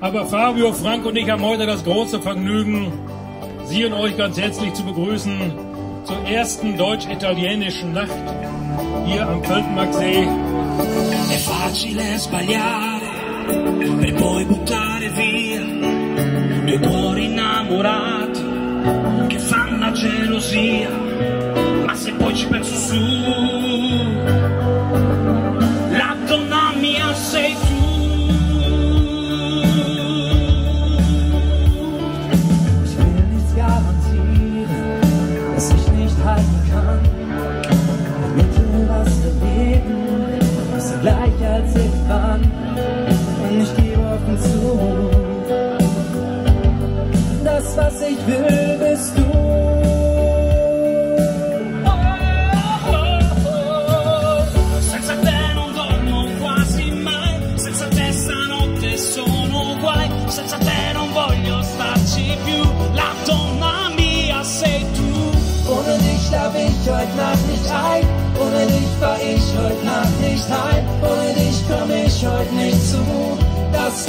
Aber Fabio, Frank und ich haben heute das große Vergnügen, Sie und euch ganz herzlich zu begrüßen zur ersten deutsch-italienischen Nacht hier am Feldmarksee. È facile sbagliare per poi buttare via due cuori innamorati che fanno gelosia, ma se poi ci penso su, gleich als ich wann. Und ich gebe offen zu, das was ich will bist du. Senza te non dormo quasi mai, senza te stanotte sono guai, senza te non voglio starci più, la donna mia sei tu. Ohne dich schlaf ich heute Nacht nicht ein. Ohne dich fahr ich heute żadnej cud, das